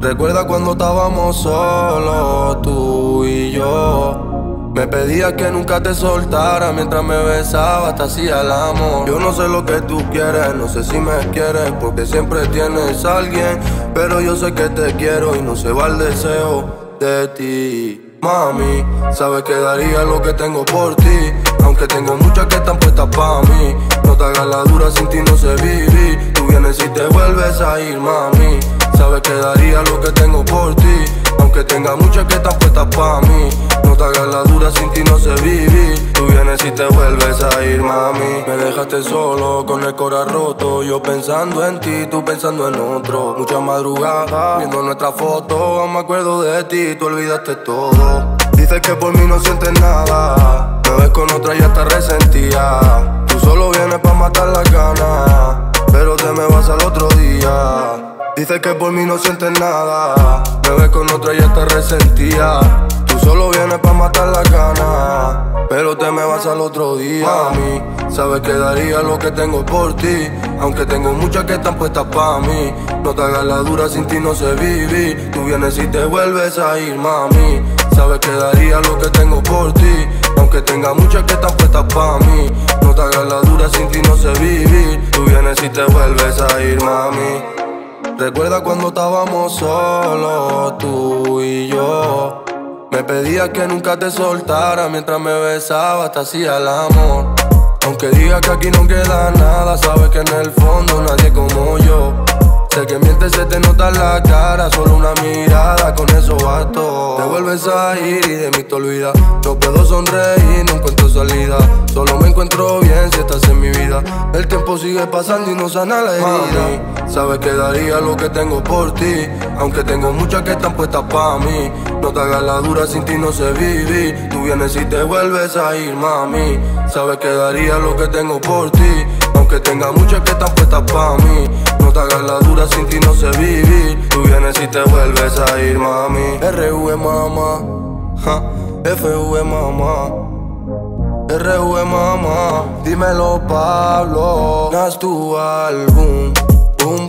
Recuerda cuando estábamos solos, tú y yo. Me pedía que nunca te soltara mientras me besaba, te hacía el amor. Yo no sé lo que tú quieres, no sé si me quieres, porque siempre tienes a alguien. Pero yo sé que te quiero y no se va el deseo de ti. Mami, sabes que daría lo que tengo por ti. Aunque tengo muchas que están puestas para mí. No te hagas la dura, sin ti no sé vivir. Tú vienes y te vuelves a ir, mami. Sabes que daría lo que tengo por ti. Aunque tenga muchas que están puestas para mí. No te hagas la dura, sin ti no sé vivir. Tú vienes y te vuelves a ir, mami. Me dejaste solo con el corazón roto. Yo pensando en ti, tú pensando en otro. Mucha madrugada, viendo nuestra foto. Me acuerdo de ti, tú olvidaste todo. Dices que por mí no sientes nada. Me ves con otra y hasta resentía. Tú solo vienes para matar la gana. Pero te me vas al otro día. Dices que por mí no sientes nada. Me ves con otra y hasta resentía. Tú solo vienes para matar la gana. Pero te me vas al otro día. Mami, sabes que daría lo que tengo por ti. Aunque tengo muchas que están puestas para mí. No te hagas la dura, sin ti no sé vivir. Tú vienes y te vuelves a ir, mami. Sabes que daría lo que tengo por ti. Aunque tenga muchas que están puestas para mí. No te hagas la dura, sin ti no sé vivir. Tú vienes y te vuelves a ir, mami. Recuerda cuando estábamos solos, tú y yo. Me pedía que nunca te soltara mientras me besaba, te hacía el amor. Aunque diga que aquí no queda nada, sabes que en el fondo nadie como yo. Sé que mientes, se te nota la cara, solo una mirada, con eso basto. Te vuelves a ir y de mí te olvidas. No puedo sonreír, no salida. Solo me encuentro bien si estás en mi vida. El tiempo sigue pasando y no sana la herida. sabes que daría lo que tengo por ti. Aunque tengo muchas que están puestas para mí. No te hagas la dura, sin ti no sé vivir. Tú vienes y te vuelves a ir, mami. Sabes que daría lo que tengo por ti. Aunque tenga muchas que están puestas para mí. No te hagas la dura, sin ti no sé vivir. Tú vienes y te vuelves a ir, mami. RV mamá, ja, FV mamá. RV mamá, dímelo Pablo, haz tu álbum, boom,